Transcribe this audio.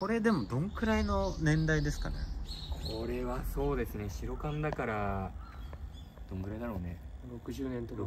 これでもどんくらいの年代ですかね？これはそうですね。白缶だからどんぐらいだろうね。60年とか。